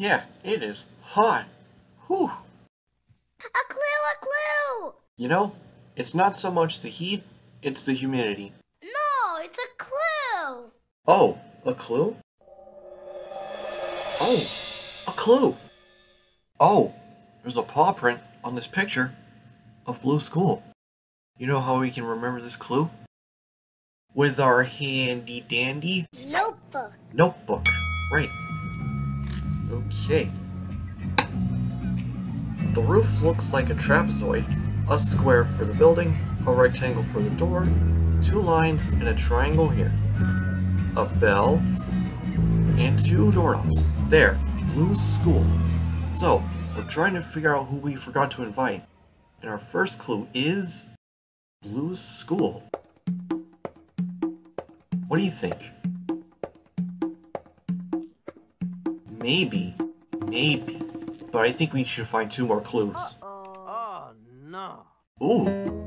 Yeah, it is hot. Whew. A clue, a clue! You know, it's not so much the heat, it's the humidity. No, it's a clue! Oh, a clue? Oh, a clue. Oh, there's a paw print on this picture of Blue's School. You know how we can remember this clue? With our handy dandy Notebook. notebook. Right. Okay. The roof looks like a trapezoid, a square for the building, a rectangle for the door, two lines, and a triangle here. A bell, and two doorknobs. There, Blue's School. So, we're trying to figure out who we forgot to invite. And our first clue is Blue's School. What do you think? Maybe, maybe, but I think we should find two more clues. Oh no. Ooh,